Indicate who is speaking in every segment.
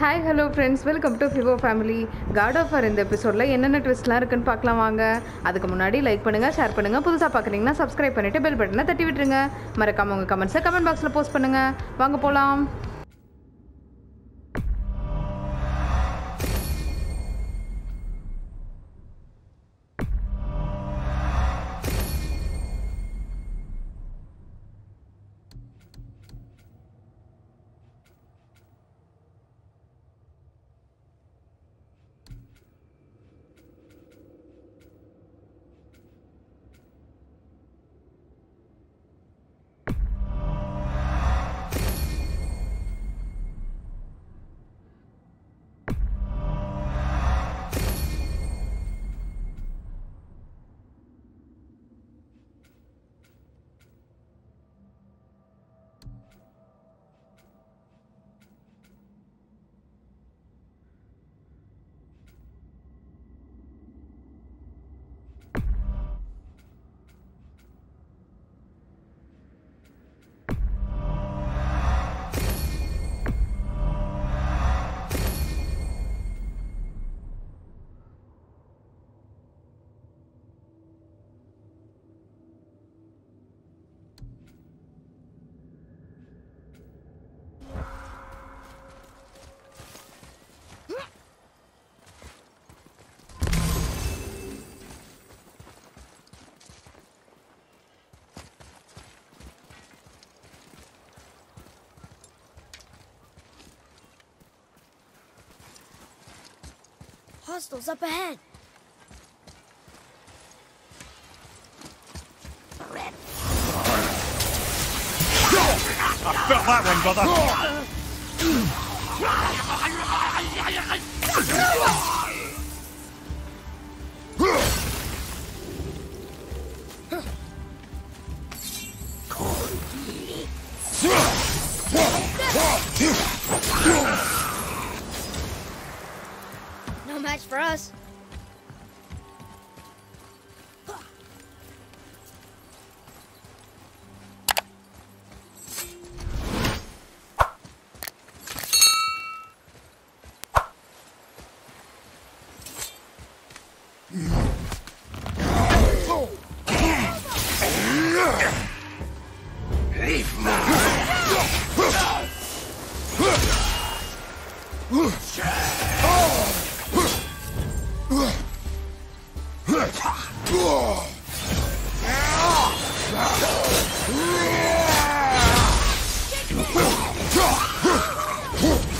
Speaker 1: Hi hello friends welcome to Fivo family God ஆஃப் ஆர் இந்த எபிசோடில் என்னென்ன ட்விஸ்ட்லாம் இருக்குன்னு பார்க்கலாம் வாங்க. அதுக்கு முன்னாடி லைக் பண்ணுங்கள் ஷேர் பண்ணுங்கள் புதுசாக பார்க்குறீங்கன்னா சப்ஸ்கிரைப் பண்ணிவிட்டு பெல் பட்டனை தட்டி விட்டுருங்க. மறக்காம உங்கள் கமெண்ட்ஸை கமெண்ட் பாக்ஸில் போஸ்ட் பண்ணுங்கள் வாங்க போகலாம்
Speaker 2: Hostiles up ahead.
Speaker 3: I felt that one, brother.
Speaker 2: No for us.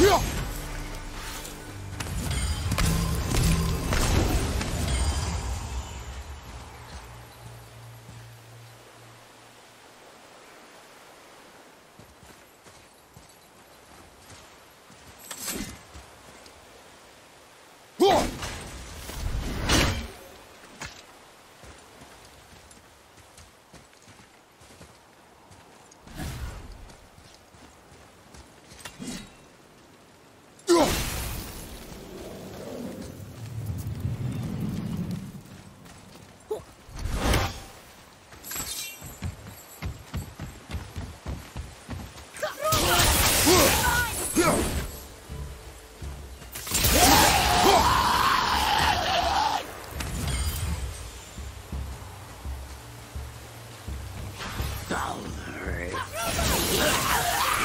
Speaker 2: Yeah!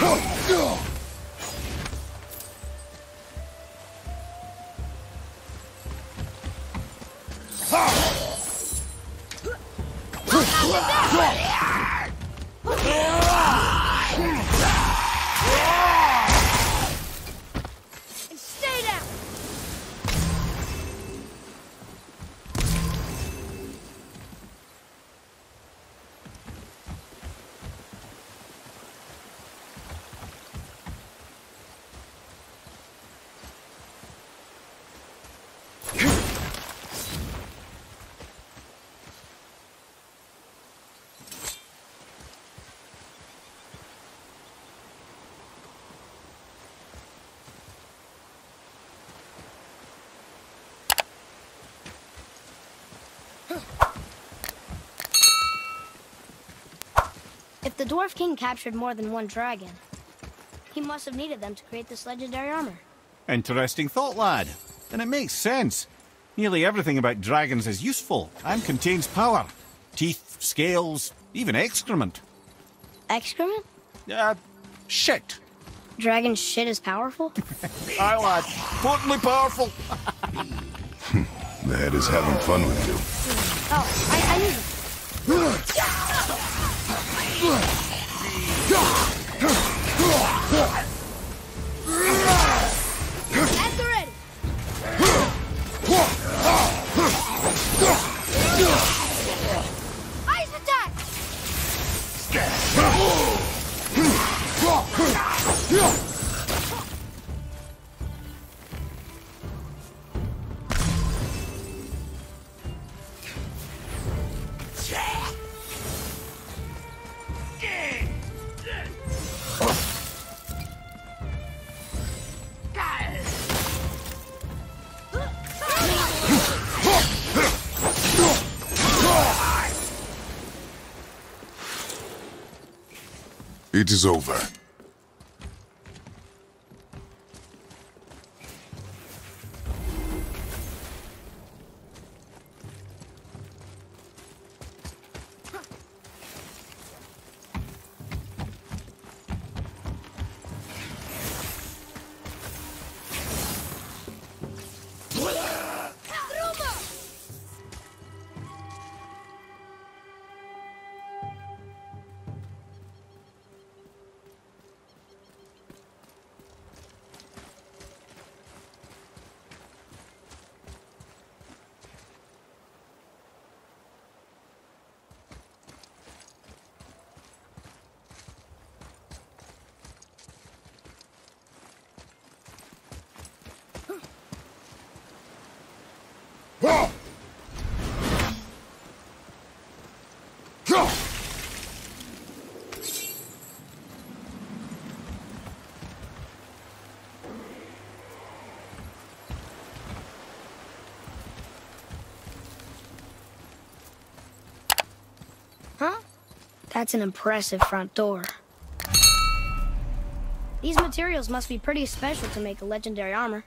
Speaker 2: And If the Dwarf King captured more than one dragon, he must have needed them to create this legendary armor.
Speaker 3: Interesting thought, lad. And it makes sense. Nearly everything about dragons is useful and contains power. Teeth, scales, even excrement.
Speaker 2: Excrement?
Speaker 3: Uh, shit.
Speaker 2: Dragon shit is powerful?
Speaker 3: Aye, lad. Totally powerful.
Speaker 4: The head is having fun with you.
Speaker 2: Oh, I, I knew
Speaker 4: It is over.
Speaker 2: Huh? That's an impressive front door. These materials must be pretty special to make a legendary armor.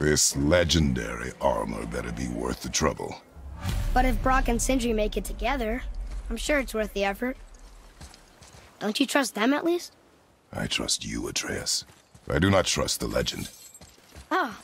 Speaker 4: This legendary armor better be worth the trouble.
Speaker 2: But if Brok and Sindri make it together, I'm sure it's worth the effort. Don't you trust them at least?
Speaker 4: I trust you, Atreus. I do not trust the legend.
Speaker 2: Oh.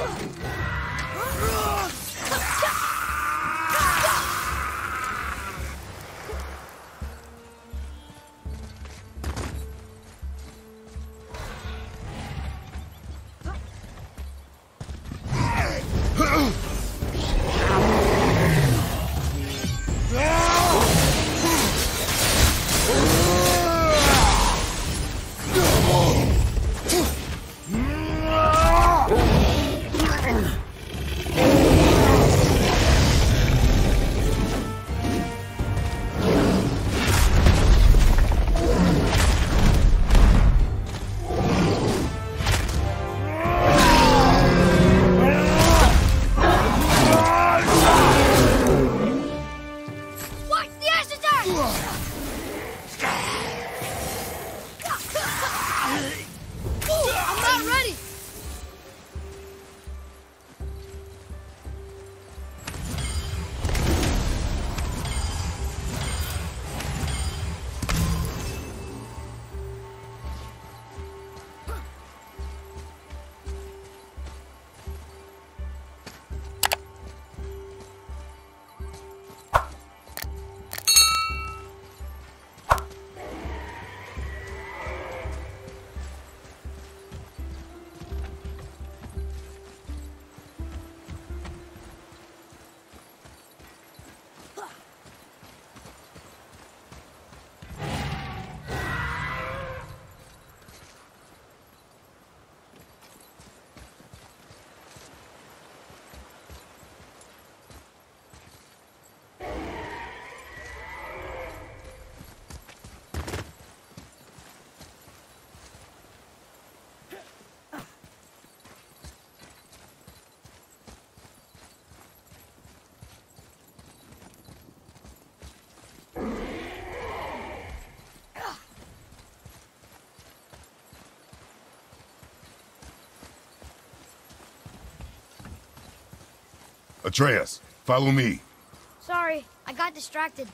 Speaker 2: Huh.
Speaker 4: Atreus, follow me.
Speaker 2: Sorry, I got distracted.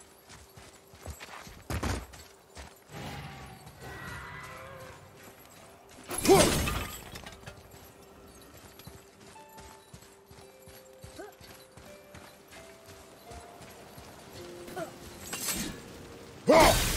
Speaker 4: Whoa!